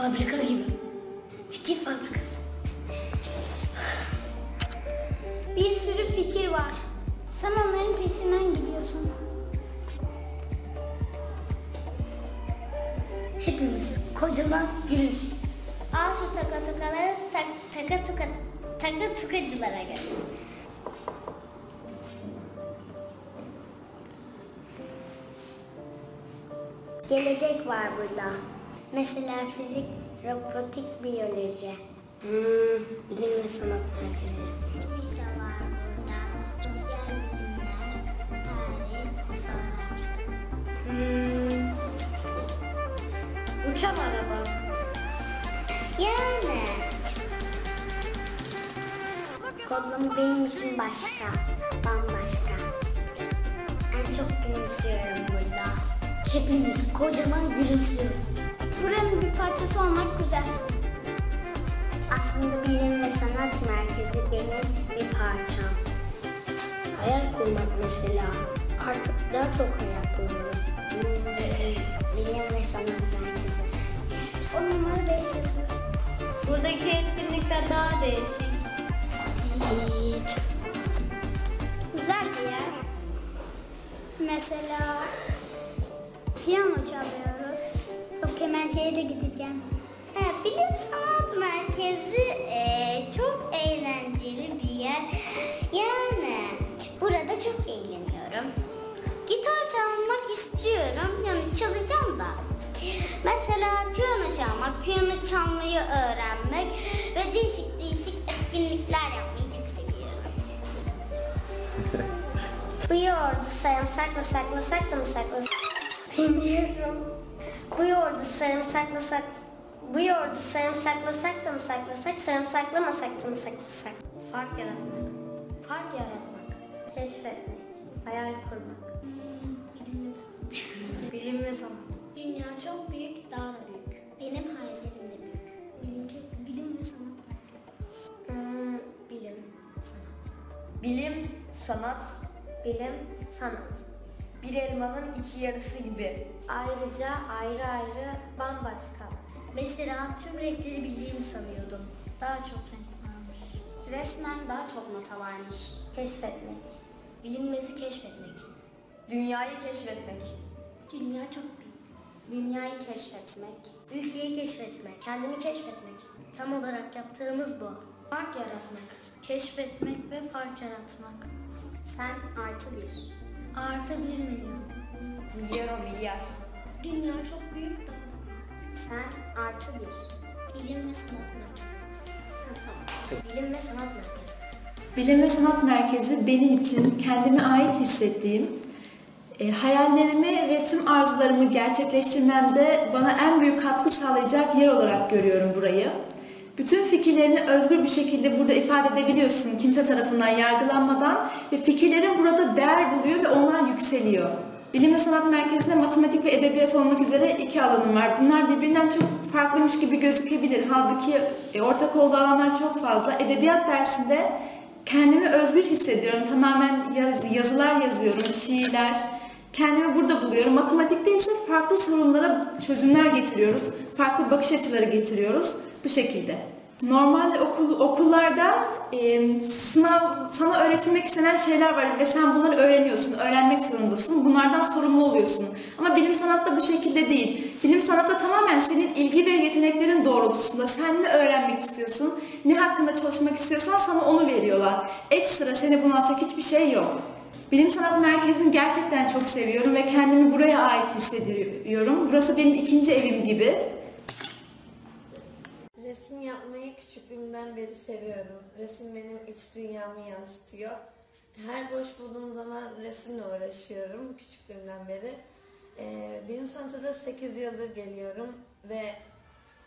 Fabrika gibi. Fikir fabrikası. Bir sürü fikir var. Sen onların peşinden gidiyorsun. Hepimiz kocaman gülümsüz. Al şu taka tukaları tak, taka tuka taka tukacılara götür. Gelecek var burada. Mesela fizik, robotik, biyoloji. Hmm, bilim ve sanat merkezi. Geçmiş de var burada. Sosyal bilimler, tarih. Hmm, Uçan araba. Yani. Kodlama benim için başka, bambaşka. En çok gülümsüyorum burada. hepimiz kocaman gülümsüyoruz. Buranın bir parçası olmak güzel. Aslında bilim ve sanat merkezi benim bir parçam. Hayal kurmak mesela. Artık daha çok hayal kuruyorum. Bilim ve sanat merkezi. O numara 5 yıldız. Buradaki etkinlikler daha değişik. Yiğit. Güzel bir yer. Mesela piyano çalıyoruz. Kemençeye de gideceğim. Ha, bilim sanat merkezi eee, çok eğlenceli bir yer. Yani burada çok eğleniyorum. Gitar çalmak istiyorum. Yani çalacağım da. Mesela piyano çalmak, piyano çalmayı öğrenmek ve değişik değişik etkinlikler yapmayı çok seviyorum. Bu yoğurdu sarımsakla saklasak da mı saklasak? Bilmiyorum. Bu yoğurdu sarımsakla sak... Bu yoğurdu sarımsaklasak da mı saklasak, sarımsaklamasak da mı saklasak? Fark yaratmak. Fark yaratmak. Keşfetmek. Hayal kurmak. bilim ve sanat. Dünya çok büyük, daha da büyük. Benim hayallerim de büyük. Bilim, bilim ve sanat merkezi. Hmm, bilim, sanat. Bilim, sanat, Bilim, sanat. bir elmanın iki yarısı gibi. Ayrıca ayrı ayrı bambaşka. Mesela tüm renkleri bildiğimi sanıyordum. Daha çok renk varmış. Resmen daha çok nota varmış. Keşfetmek. Bilinmezi keşfetmek. Dünyayı keşfetmek. Dünya çok büyük. Dünyayı keşfetmek. Ülkeyi keşfetmek. Kendini keşfetmek. Tam olarak yaptığımız bu. Fark yaratmak. Keşfetmek ve fark yaratmak. Sen artı bir. Artı bir milyon. Milyar o milyar. Dünya çok büyük, daha da büyük. Sen artı bir. Bilim ve sanat merkezi. Ha, tamam. Bilim ve sanat merkezi. Bilim ve Sanat Merkezi benim için kendime ait hissettiğim, e, hayallerimi ve tüm arzularımı gerçekleştirmemde bana en büyük katkı sağlayacak yer olarak görüyorum burayı. Bütün fikirlerini özgür bir şekilde burada ifade edebiliyorsun kimse tarafından yargılanmadan ve fikirlerin burada değer buluyor ve onlar yükseliyor. Bilim ve Sanat Merkezi'nde matematik ve edebiyat olmak üzere iki alanım var. Bunlar birbirinden çok farklıymış gibi gözükebilir. Halbuki e, ortak olduğu alanlar çok fazla. Edebiyat dersinde kendimi özgür hissediyorum. Tamamen yaz- yazılar yazıyorum, şiirler. Kendimi burada buluyorum. Matematikte ise farklı sorunlara çözümler getiriyoruz. Farklı bakış açıları getiriyoruz. Bu şekilde. Normal okul, okullarda e, sınav sana öğretilmek istenen şeyler var ve sen bunları öğreniyorsun, öğrenmek zorundasın. Bunlardan sorumlu oluyorsun. Ama bilim sanatta bu şekilde değil. Bilim sanatta tamamen senin ilgi ve yeteneklerin doğrultusunda sen ne öğrenmek istiyorsun, ne hakkında çalışmak istiyorsan sana onu veriyorlar. Ekstra seni bunaltacak hiçbir şey yok. Bilim Sanat Merkezi'ni gerçekten çok seviyorum ve kendimi buraya ait hissediyorum. Burası benim ikinci evim gibi. Resim yapmayı küçüklüğümden beri seviyorum. Resim benim iç dünyamı yansıtıyor. Her boş bulduğum zaman resimle uğraşıyorum küçüklüğümden beri. Ee, bilim sanata da 8 yıldır geliyorum ve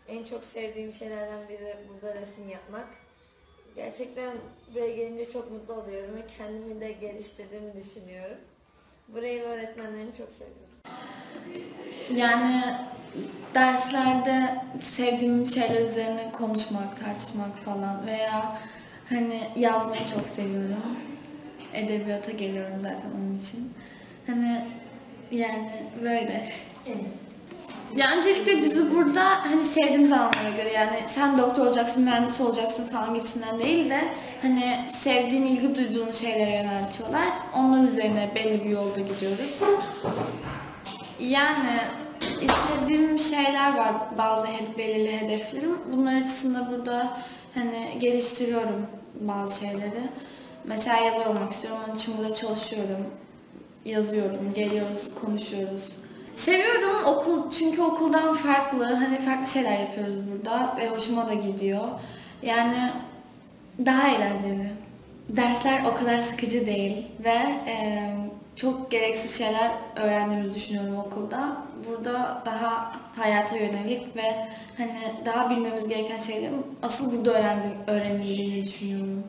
en çok sevdiğim şeylerden biri burada resim yapmak. Gerçekten buraya gelince çok mutlu oluyorum ve kendimi de geliştirdiğimi düşünüyorum. Burayı ve öğretmenlerimi çok seviyorum. Yani derslerde sevdiğim şeyler üzerine konuşmak, tartışmak falan veya hani yazmayı çok seviyorum. Edebiyata geliyorum zaten onun için. Hani yani böyle. Ya öncelikle bizi burada hani sevdiğimiz alanlara göre yani sen doktor olacaksın, mühendis olacaksın falan gibisinden değil de hani sevdiğin, ilgi duyduğun şeylere yöneltiyorlar. Onlar üzerine belli bir yolda gidiyoruz. Yani istediğim şeyler var bazı belirli hedeflerim. Bunlar açısından burada hani geliştiriyorum bazı şeyleri. Mesela yazar olmak istiyorum. Onun için burada çalışıyorum. Yazıyorum, geliyoruz, konuşuyoruz. Seviyorum okul çünkü okuldan farklı, hani farklı şeyler yapıyoruz burada ve hoşuma da gidiyor. Yani daha eğlenceli. Dersler o kadar sıkıcı değil ve e, çok gereksiz şeyler öğrendiğimizi düşünüyorum okulda. Burada daha hayata yönelik ve hani daha bilmemiz gereken şeylerin asıl burada öğrendi, öğrenildiğini düşünüyorum.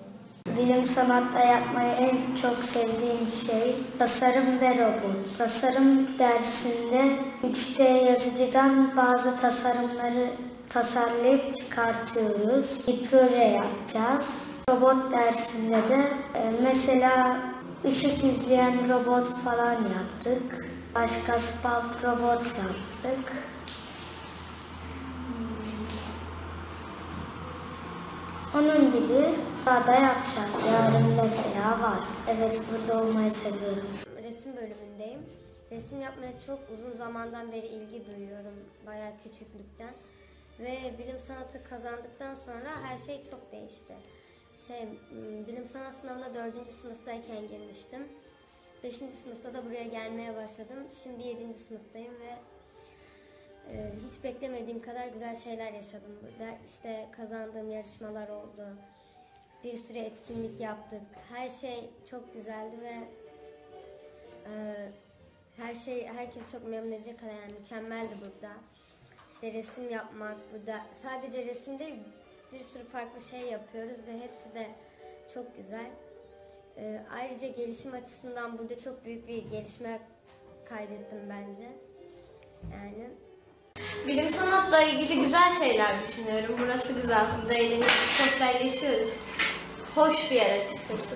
Bilim sanatta yapmayı en çok sevdiğim şey tasarım ve robot. Tasarım dersinde 3D yazıcıdan bazı tasarımları tasarlayıp çıkartıyoruz. Bir proje yapacağız. Robot dersinde de e, mesela ışık izleyen robot falan yaptık. Başka spalt robot yaptık. Onun gibi daha da yapacağız. Yarın mesela var. Evet burada olmayı seviyorum. resim bölümündeyim. Resim yapmaya çok uzun zamandan beri ilgi duyuyorum. Bayağı küçüklükten. Ve bilim sanatı kazandıktan sonra her şey çok değişti. Şey, bilim sanat sınavına 4. sınıftayken girmiştim. 5. sınıfta da buraya gelmeye başladım. Şimdi 7. sınıftayım ve e, hiç beklemediğim kadar güzel şeyler yaşadım burada. İşte kazandığım yarışmalar oldu. Bir sürü etkinlik yaptık. Her şey çok güzeldi ve ee, her şey herkes çok memnun edecek kadar yani mükemmeldi burada. İşte resim yapmak burada sadece resim değil bir sürü farklı şey yapıyoruz ve hepsi de çok güzel. Ee, ayrıca gelişim açısından burada çok büyük bir gelişme kaydettim bence. Yani Bilim sanatla ilgili güzel şeyler düşünüyorum. Burası güzel, burada eğlenip sosyalleşiyoruz. Hoş bir yer açıkçası.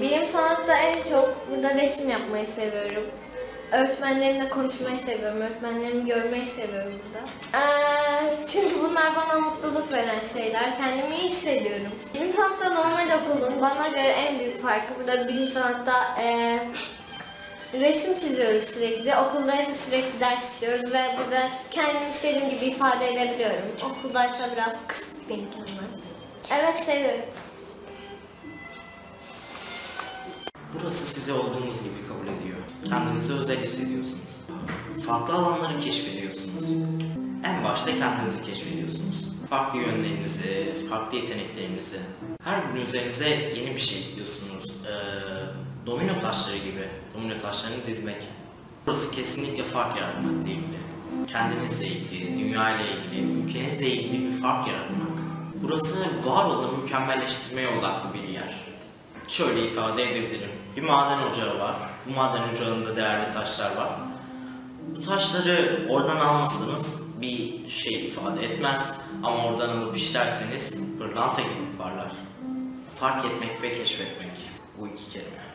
Bilim sanatta en çok burada resim yapmayı seviyorum. Öğretmenlerimle konuşmayı seviyorum, öğretmenlerimi görmeyi seviyorum burada. Ee, çünkü bunlar bana mutluluk veren şeyler, kendimi iyi hissediyorum. Bilim sanatta normal okulun bana göre en büyük farkı burada bilim sanatta ee, Resim çiziyoruz sürekli. Okuldaysa sürekli ders işliyoruz ve burada kendimi istediğim gibi ifade edebiliyorum. Okuldaysa biraz kısıtlı imkanlar. Evet seviyorum. Burası sizi olduğunuz gibi kabul ediyor. Kendinizi özel hissediyorsunuz. Farklı alanları keşfediyorsunuz. En başta kendinizi keşfediyorsunuz. Farklı yönlerinizi, farklı yeteneklerinizi. Her gün üzerinize yeni bir şey ekliyorsunuz. Ee, domino taşları gibi. Domino taşlarını dizmek. Burası kesinlikle fark yaratmakla ilgili. Kendinizle ilgili, dünya ile ilgili, ülkenizle ilgili bir fark yaratmak. Burası var olanı mükemmelleştirmeye odaklı bir yer. Şöyle ifade edebilirim. Bir maden ocağı var. Bu maden ocağında değerli taşlar var. Bu taşları oradan almasanız bir şey ifade etmez. Ama oradan alıp işlerseniz pırlanta gibi parlar. Fark etmek ve keşfetmek. Bu iki kelime.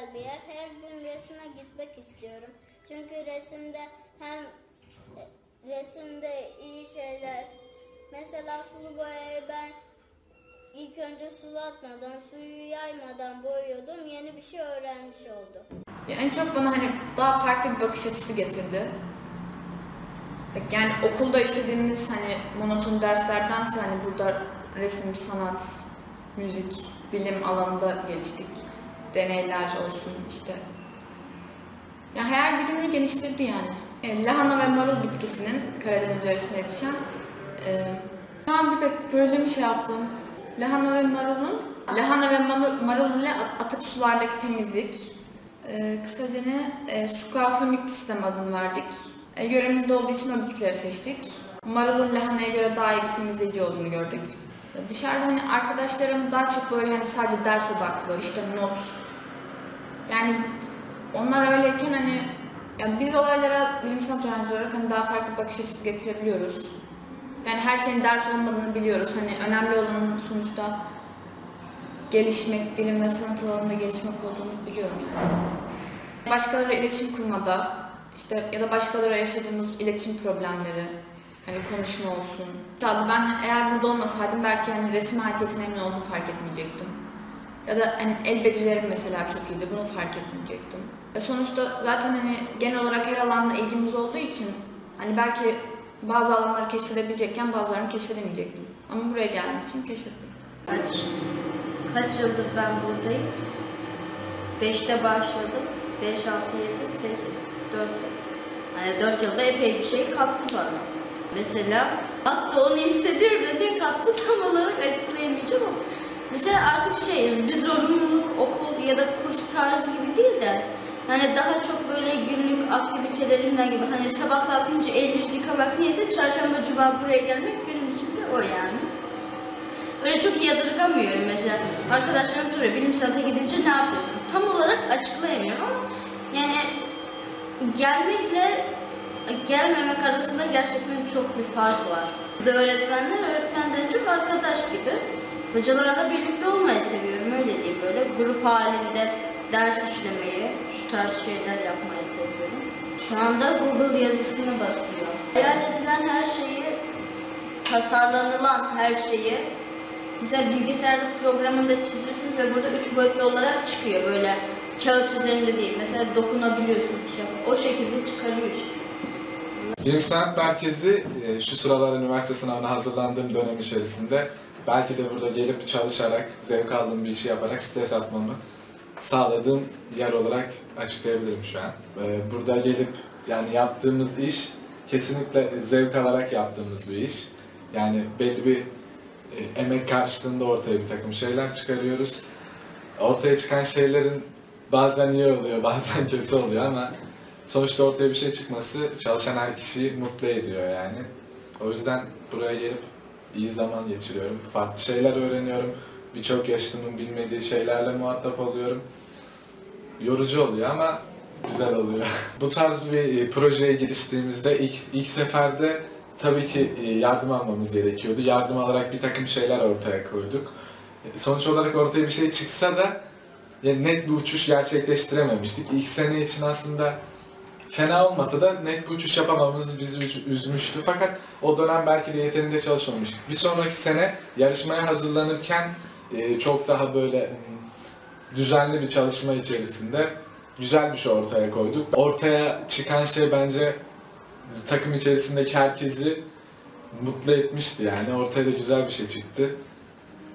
Güzel bir yer. Her gün resme gitmek istiyorum. Çünkü resimde hem resimde iyi şeyler. Mesela sulu boyayı ben ilk önce sulatmadan, suyu yaymadan boyuyordum. Yeni bir şey öğrenmiş oldum. Ya en çok bana hani daha farklı bir bakış açısı getirdi. Yani okulda işlediğimiz hani monoton derslerdense hani burada resim, sanat, müzik, bilim alanında geliştik. Deneyler olsun işte. Ya hayal gücümü geliştirdi yani. E, lahana ve marul bitkisinin Karadeniz yöresinde yetişen e, şu an bir de projemi şey yaptım. Lahana ve marulun lahana ve marul, marul ile at- atık sulardaki temizlik, ee, kısaca ne? E, Sukafonik sistem adını verdik. E, yöremizde olduğu için o bitkileri seçtik. Marulun lahanaya göre daha iyi bir temizleyici olduğunu gördük. Dışarıda hani arkadaşlarım daha çok böyle hani sadece ders odaklı, işte not. Yani onlar öyleyken hani ya biz olaylara bilim sanat öğrencisi olarak hani daha farklı bakış açısı getirebiliyoruz. Yani her şeyin ders olmadığını biliyoruz. Hani önemli olan sonuçta gelişmek, bilim ve sanat alanında gelişmek olduğunu biliyorum yani. Başkalarıyla iletişim kurmada, işte ya da başkalarıyla yaşadığımız iletişim problemleri, hani konuşma olsun. Tabii ben eğer burada olmasaydım belki hani resim ait yeteneğimin olduğunu fark etmeyecektim. Ya da hani el becerilerim mesela çok iyiydi, bunu fark etmeyecektim. E sonuçta zaten hani genel olarak her alanda ilgimiz olduğu için hani belki bazı alanları keşfedebilecekken bazılarını keşfedemeyecektim. Ama buraya geldiğim için keşfettim. Kaç, kaç yıldır ben buradayım? 5'te başladım. 5, 6, 7, 8, 4 yıl. Hani 4 yılda epey bir şey kattı bana. Mesela kattı onu hissediyorum da ne kattı tam olarak açıklayamayacağım ama mesela artık şey bir zorunluluk okul ya da kurs tarzı gibi değil de hani daha çok böyle günlük aktivitelerimden gibi hani sabah kalkınca el yüz yıkamak neyse çarşamba cuma buraya gelmek benim için de o yani. Öyle çok yadırgamıyorum mesela. Arkadaşlarım soruyor bilim sanata gidince ne yapıyorsun? Tam olarak açıklayamıyorum ama yani gelmekle gelmemek arasında gerçekten çok bir fark var. Burada öğretmenler öğretmenden çok arkadaş gibi. Hocalarla birlikte olmayı seviyorum öyle diyeyim böyle. Grup halinde ders işlemeyi, şu tarz şeyler yapmayı seviyorum. Şu anda Google yazısını basıyor. Hayal edilen her şeyi, tasarlanılan her şeyi Mesela bilgisayarda programında çiziyorsunuz ve burada üç boyutlu olarak çıkıyor böyle kağıt üzerinde değil. Mesela dokunabiliyorsun şey. O şekilde çıkarıyor işte. Bilim Sanat Merkezi e, şu sıralar üniversite sınavına hazırlandığım dönem içerisinde belki de burada gelip çalışarak, zevk aldığım bir işi yaparak stres atmamı sağladığım yer olarak açıklayabilirim şu an. E, Burada gelip yani yaptığımız iş kesinlikle zevk alarak yaptığımız bir iş. Yani belli bir e, emek karşılığında ortaya bir takım şeyler çıkarıyoruz. Ortaya çıkan şeylerin bazen iyi oluyor, bazen kötü oluyor ama sonuçta ortaya bir şey çıkması çalışan her kişiyi mutlu ediyor yani. O yüzden buraya gelip iyi zaman geçiriyorum. Farklı şeyler öğreniyorum. Birçok yaşlının bilmediği şeylerle muhatap oluyorum. Yorucu oluyor ama güzel oluyor. Bu tarz bir e, projeye giriştiğimizde ilk, ilk seferde tabii ki e, yardım almamız gerekiyordu. Yardım alarak bir takım şeyler ortaya koyduk. Sonuç olarak ortaya bir şey çıksa da net bir uçuş gerçekleştirememiştik. İlk sene için aslında fena olmasa da net bir uçuş yapamamamız bizi üz- üzmüştü. Fakat o dönem belki de yeterince çalışmamıştık. Bir sonraki sene yarışmaya hazırlanırken e, çok daha böyle mm, düzenli bir çalışma içerisinde güzel bir şey ortaya koyduk. Ortaya çıkan şey bence takım içerisindeki herkesi mutlu etmişti yani. Ortaya da güzel bir şey çıktı.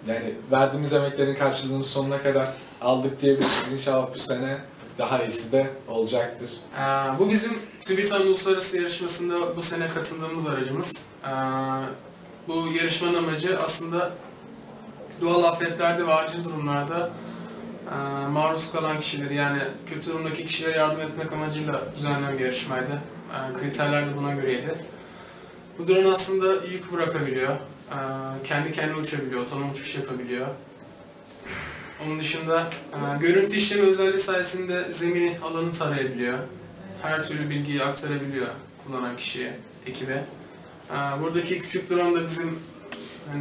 Yani verdiğimiz emeklerin karşılığını sonuna kadar aldık diyebiliriz. İnşallah bu sene daha iyisi de olacaktır. Ee, bu bizim TÜBİTAK Uluslararası Yarışması'nda bu sene katıldığımız aracımız. Ee, bu yarışmanın amacı aslında doğal afetlerde ve acil durumlarda e, maruz kalan kişileri yani kötü durumdaki kişilere yardım etmek amacıyla düzenlenen bir yarışmaydı. Ee, kriterler de buna göreydi. Bu drone aslında yük bırakabiliyor, ee, kendi kendine uçabiliyor, otonom uçuş yapabiliyor. Onun dışında e, görüntü işleme özelliği sayesinde zemini alanı tarayabiliyor. Her türlü bilgiyi aktarabiliyor kullanan kişiye, ekibe. E, buradaki küçük drone da bizim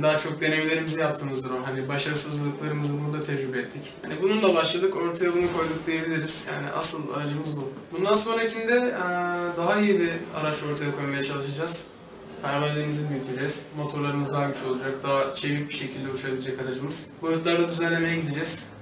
daha çok deneyimlerimizi yaptığımız drone. Hani başarısızlıklarımızı burada tecrübe ettik. Hani bununla başladık, ortaya bunu koyduk diyebiliriz. Yani asıl aracımız bu. Bundan sonrakinde e, daha iyi bir araç ortaya koymaya çalışacağız. Pervanelerimizi büyüteceğiz. Motorlarımız daha güçlü olacak. Daha çevik bir şekilde uçabilecek aracımız. Boyutlarda düzenlemeye gideceğiz.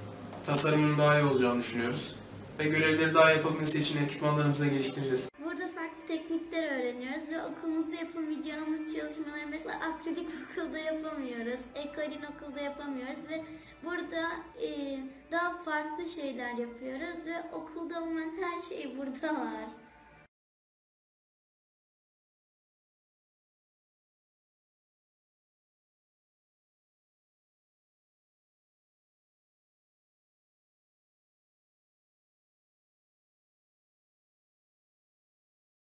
Tasarımın daha iyi olacağını düşünüyoruz. Ve görevleri daha yapabilmesi için ekipmanlarımızı da geliştireceğiz. Burada farklı teknikler öğreniyoruz ve okulumuzda yapamayacağımız çalışmaları mesela akrilik okulda yapamıyoruz, ekolin okulda yapamıyoruz ve burada e, daha farklı şeyler yapıyoruz ve okulda olmayan her şey burada var.